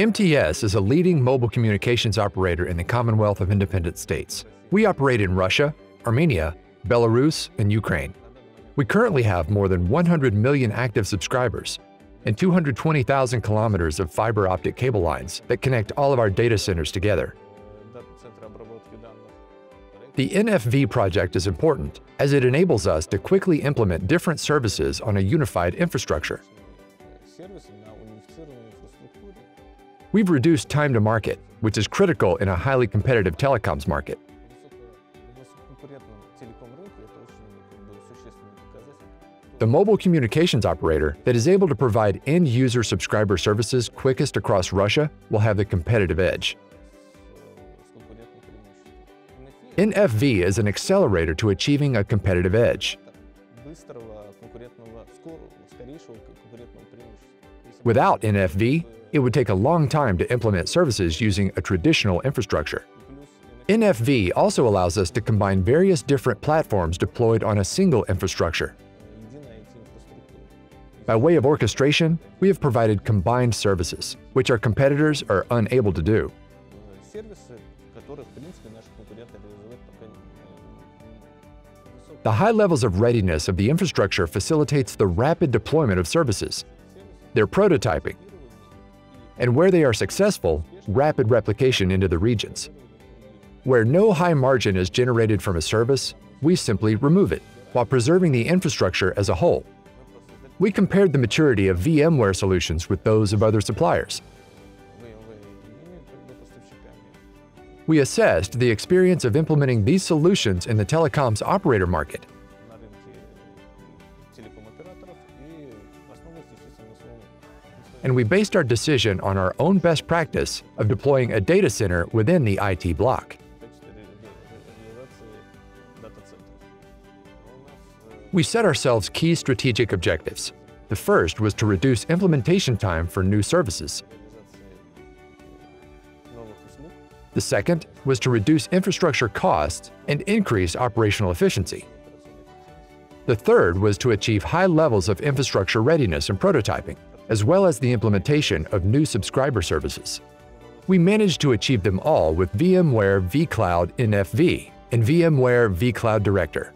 MTS is a leading mobile communications operator in the Commonwealth of Independent States. We operate in Russia, Armenia, Belarus, and Ukraine. We currently have more than 100 million active subscribers and 220,000 kilometers of fiber optic cable lines that connect all of our data centers together. The NFV project is important as it enables us to quickly implement different services on a unified infrastructure. We've reduced time to market, which is critical in a highly competitive telecoms market. The mobile communications operator that is able to provide end-user subscriber services quickest across Russia will have the competitive edge. NFV is an accelerator to achieving a competitive edge. Without NFV, it would take a long time to implement services using a traditional infrastructure. NFV also allows us to combine various different platforms deployed on a single infrastructure. By way of orchestration, we have provided combined services, which our competitors are unable to do. The high levels of readiness of the infrastructure facilitates the rapid deployment of services. They're prototyping, and where they are successful, rapid replication into the regions. Where no high margin is generated from a service, we simply remove it, while preserving the infrastructure as a whole. We compared the maturity of VMware solutions with those of other suppliers. We assessed the experience of implementing these solutions in the telecoms operator market and we based our decision on our own best practice of deploying a data center within the IT block. We set ourselves key strategic objectives. The first was to reduce implementation time for new services. The second was to reduce infrastructure costs and increase operational efficiency. The third was to achieve high levels of infrastructure readiness and prototyping as well as the implementation of new subscriber services. We managed to achieve them all with VMware vCloud NFV and VMware vCloud Director.